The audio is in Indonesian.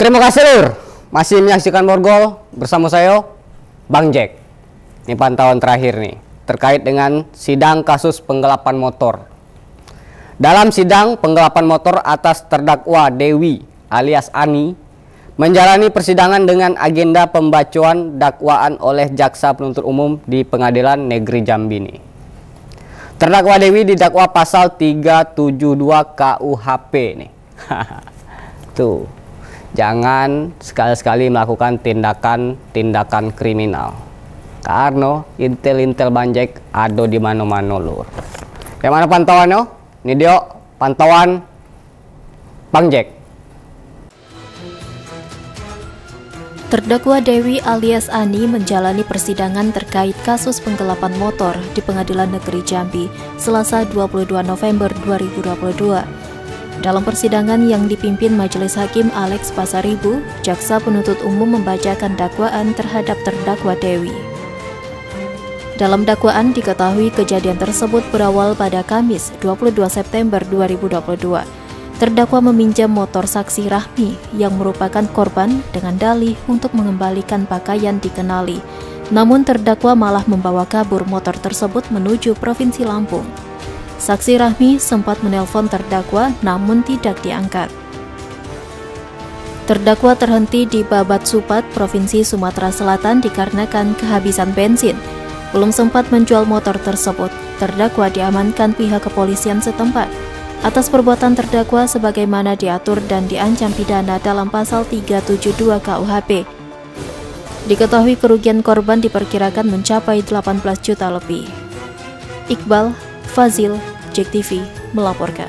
Terima kasih Lur, masih menyaksikan Borgol bersama saya Bang Jack. Ini pantauan terakhir nih terkait dengan sidang kasus penggelapan motor. Dalam sidang penggelapan motor atas terdakwa Dewi alias Ani menjalani persidangan dengan agenda pembacaan dakwaan oleh jaksa penuntut umum di Pengadilan Negeri Jambi ini. Terdakwa Dewi didakwa pasal 372 KUHP nih. Tuh jangan sekali-sekali melakukan tindakan-tindakan kriminal. Karena intel-intel banjek ada di mana-mana lur. Yang mana pantauannya? Ini dia pantauan Bang Jack. Terdakwa Dewi alias Ani menjalani persidangan terkait kasus penggelapan motor di Pengadilan Negeri Jambi Selasa 22 November 2022. Dalam persidangan yang dipimpin Majelis Hakim Alex Pasaribu, jaksa penuntut umum membacakan dakwaan terhadap terdakwa Dewi. Dalam dakwaan diketahui kejadian tersebut berawal pada Kamis 22 September 2022. Terdakwa meminjam motor saksi Rahmi yang merupakan korban dengan dalih untuk mengembalikan pakaian dikenali. Namun terdakwa malah membawa kabur motor tersebut menuju Provinsi Lampung. Saksi Rahmi sempat menelpon terdakwa namun tidak diangkat. Terdakwa terhenti di Babat Supat, Provinsi Sumatera Selatan dikarenakan kehabisan bensin. Belum sempat menjual motor tersebut, terdakwa diamankan pihak kepolisian setempat. Atas perbuatan terdakwa sebagaimana diatur dan diancam pidana dalam pasal 372 KUHP. Diketahui kerugian korban diperkirakan mencapai 18 juta lebih. Iqbal, Fazil, Jek TV melaporkan.